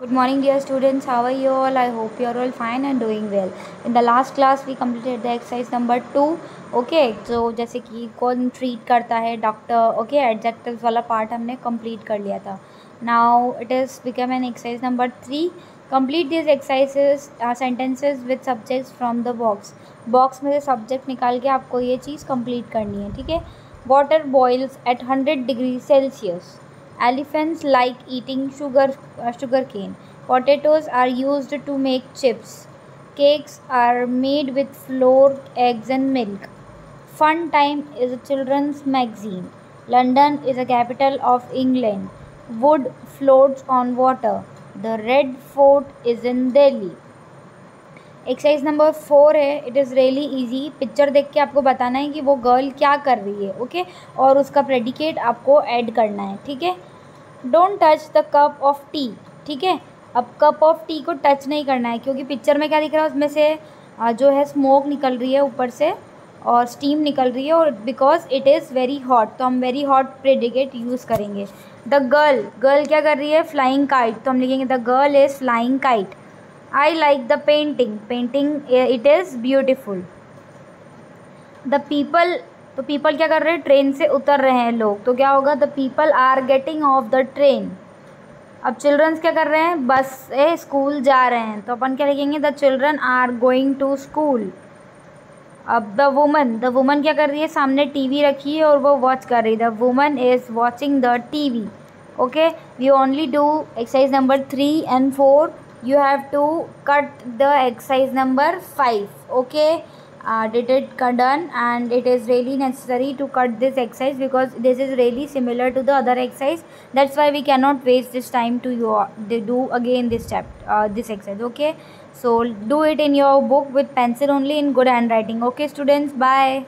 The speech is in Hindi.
Good morning dear students, how are you all? I hope you are all fine and doing well. In the last class we completed the exercise number two okay तो जैसे कि कौन ट्रीट करता है डॉक्टर ओके एडजेक्टिव्स वाला पार्ट हमने कंप्लीट कर लिया था. Now it is become an exercise number three complete this exercises sentences with subjects from the box box में से सब्जेक्ट निकाल के आपको ये चीज़ कंप्लीट करनी है ठीक है? Water boils at hundred degree Celsius Elephants like eating sugar, uh, sugar cane. Potatoes are used to make chips. Cakes are made with flour, eggs, and milk. Fun Time is a children's magazine. London is a capital of England. Wood floats on water. The Red Fort is in Delhi. Exercise number four है it is really easy picture देख के आपको बताना है कि वो गर्ल क्या कर रही है ओके? और उसका प्रेडिकेट आपको ऐड करना है, ठीक है? Don't touch the cup of tea ठीक है? अब कप ऑफ़ टी को टच नहीं करना है, क्योंकि पिक्चर में क्या दिख रहा है, उसमें से जो है स्मोक निकल रही है ऊपर से और स्टीम निकल रही है और because it is very hot तो हम वेरी हॉट प्रेडिकेट यूज़ करेंगे। द गर्ल गर्ल क्या कर रही है? फ्लाइंग काइट तो हम लिखेंगे the girl is flying kite I like the painting painting it is beautiful the people तो पीपल क्या कर रहे हैं? ट्रेन से उतर रहे हैं लोग। तो क्या होगा? The people are getting off the train अब चिल्ड्रंस क्या कर रहे हैं? बस से स्कूल जा रहे हैं। तो अपन क्या लिखेंगे? The children are going to school अब द वुमन द वुमन क्या कर रही है? सामने टीवी रखी है और वो वॉच कर रही है। The woman is watching the TV okay we only do exercise number three and four you have to cut the exercise number 5 okay? Uh, did it done? And it is really necessary to cut this exercise because this is really similar to the other exercise. That's why we cannot waste this time to you do again this chapter uh, this exercise okay? So do it in your book with pencil only in good handwriting okay students? Bye